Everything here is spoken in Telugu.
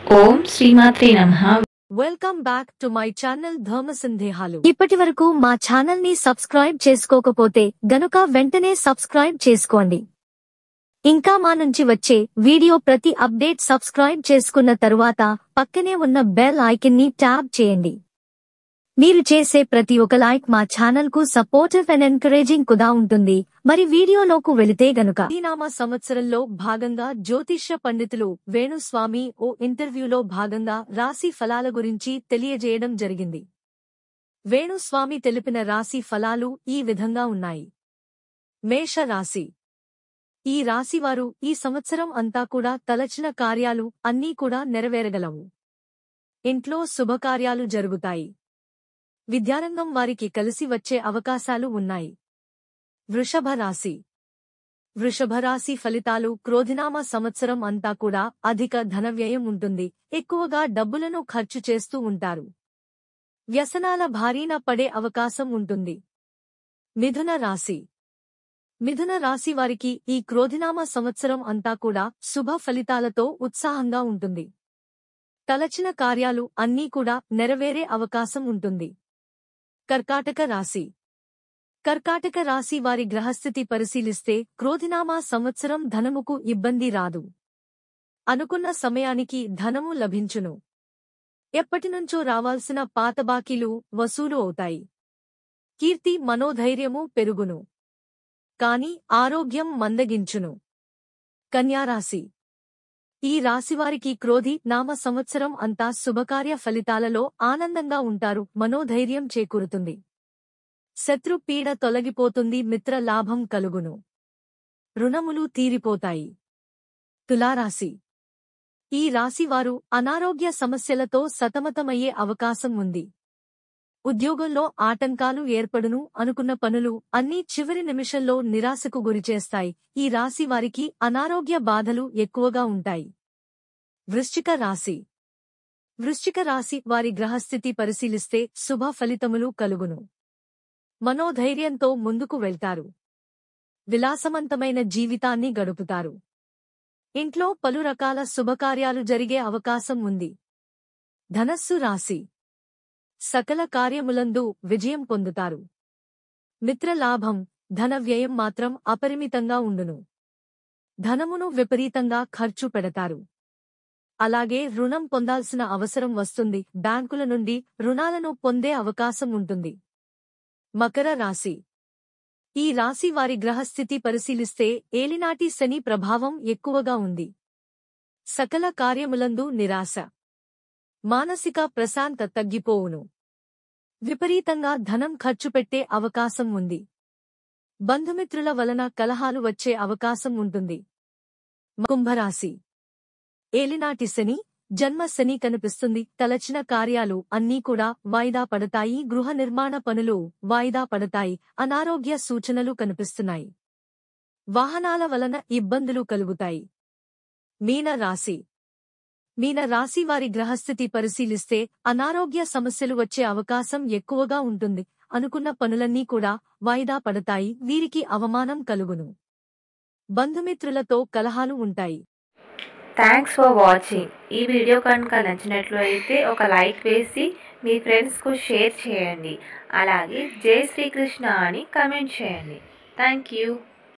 ఓం శ్రీమాత్రే నమః. Welcome back to my channel ధర్మ సందేహాలు ఇప్పటి వరకు మా ఛానల్ని సబ్స్క్రైబ్ చేసుకోకపోతే గనుక వెంటనే సబ్స్క్రైబ్ చేసుకోండి. ఇంకా మా నుంచి వచ్చే వీడియో ప్రతి అప్డేట్ సబ్స్క్రైబ్ చేసుకున్న తరువాత పక్కనే ఉన్న బెల్ ఐకన్ని ట్యాప్ చేయండి. మీరు చేసే ప్రతి ఒక్క లైక్ మా ఛానల్కు సపోర్టివ్ అండ్ ఎంకరేజింగ్ కుదా ఉంటుంది. మరి వీడియోలోకి వెళితే గనుక నామ సంవత్సరంలో భాగంగా జ్యోతిష్య పండితులు వేణుస్వామి ఓ ఇంటర్వ్యూలో భాగంగా రాశి ఫలాల గురించి తెలియజేయడం జరిగింది. వేణుస్వామి తెలిపిన రాశి ఫలాలు ఈ విధంగా ఉన్నాయి. మేష రాశి. ఈ రాశివారు ఈ సంవత్సరం అంతా కూడా తలచిన కార్యాలు అన్నీ కూడా నెరవేరగలవు. ఇంట్లో శుభకార్యాలు జరుగుతాయి. విద్యారంగం వారికి కలిసి వచ్చే అవకాశాలు ఉన్నాయి. వృషభ రాశి వృషభ రాశి ఫలితాలు క్రోధినామ సంవత్సరం అంతా కూడా అధిక ధన వ్యయం ఉంటుంది. ఎక్కువగా డబ్బులను ఖర్చు చేస్తూ ఉంటారు. వ్యసనాల భారీన పడే అవకాశం ఉంటుంది. మిథున రాశి. మిథున రాశి వారికి ఈ క్రోధినామ సంవత్సరం అంతా కూడా శుభ ఫలితాలతో ఉత్సాహంగా ఉంటుంది. తలచిన కార్యాలు అన్నీ కూడా నెరవేరే అవకాశం ఉంటుంది. కర్కాటక రాశి. కర్కాటక రాశి వారి గ్రహస్థితి పరిశీలిస్తే క్రోధినామా సంవత్సరం ధనముకు ఇబ్బంది రాదు. అనుకున్న సమయానికి ధనము లభించును. ఎప్పటినుంచో రావాల్సిన పాత బాకీలు వసూలు అవుతాయి. కీర్తి మనోధైర్యము పెరుగును. కాని ఆరోగ్యం మందగించును. కన్యారాశి. ఈ రాశివారికి క్రోధి నామ సంవత్సరం అంతా శుభకార్య ఫలితాలలో ఆనందంగా ఉంటారు మనోధైర్యం చేకూరుతుంది. శత్రు పీడ తొలగిపోతుంది మిత్ర లాభం కలుగును. రుణములు తీరిపోతాయి. తులారాశి. ఈ రాశివారు అనారోగ్య సమస్యలతో సతమతమయ్యే అవకాశం ఉంది. ఉద్యోగంలో ఆటంకాలు ఏర్పడును అనుకున్న పనులు అన్నీ చివరి నిమిషంలో నిరాశకు గురిచేస్తాయి. ఈ రాశి వారికి అనారోగ్య బాధలు ఎక్కువగా ఉంటాయి. వృశ్చిక రాశి. వృశ్చిక రాశి వారి గ్రహస్థితి పరిశీలిస్తే శుభ ఫలితములు కలుగును. మనోధైర్యంతో ముందుకు వెళ్తారు. విలాసవంతమైన జీవితాన్ని గడుపుతారు. ఇంట్లో పలు రకాల శుభకార్యాలు జరిగే అవకాశం ఉంది. ధనస్సు రాశి. సకల కార్యములందు విజయం పొందుతారు. మిత్రలాభం ధన వ్యయం మాత్రం అపరిమితంగా ఉండును. ధనమును విపరీతంగా ఖర్చు పెడతారు. అలాగే రుణం పొందాల్సిన అవసరం వస్తుంది. బ్యాంకుల నుండి రుణాలను పొందే అవకాశం ఉంటుంది. మకర రాశి. ఈ రాశి వారి గ్రహస్థితి పరిశీలిస్తే ఏలినాటి శని ప్రభావం ఎక్కువగా ఉంది. సకల కార్యములందు నిరాశ. మానసిక ప్రశాంత తగ్గిపోవును. విపరీతంగా ధనం ఖర్చు పెట్టే అవకాశం ఉంది. బంధుమిత్రుల వలన కలహాలు వచ్చే అవకాశం ఉంటుంది. కుంభరాశి. ఏలినాటి శని జన్మ శని కనిపిస్తుంది. తలచిన కార్యాలు అన్నీ కూడా వాయిదా పడతాయి. గృహ నిర్మాణ పనులు వాయిదా పడతాయి. అనారోగ్య సూచనలు కనిపిస్తున్నాయి. వాహనాల వలన ఇబ్బందులు కలుగుతాయి. మీన రాశి. మీన రాశి వారి గ్రహస్థితి పరిశీలిస్తే అనారోగ్య సమస్యలు వచ్చే అవకాశం ఎక్కువగా ఉంటుంది. అనుకున్న పనులన్నీ కూడా వాయిదా పడతాయి. వీరికి అవమానం కలుగును. బంధుమిత్రులతో కలహాలు ఉంటాయి. థ్యాంక్స్ ఫర్ వాచింగ్ ఈ వీడియో కనుక నచ్చినట్లు అయితే ఒక లైక్ వేసి మీ ఫ్రెండ్స్కు షేర్ చేయండి. అలాగే జై శ్రీకృష్ణ అని కమెంట్ చేయండి. Thank you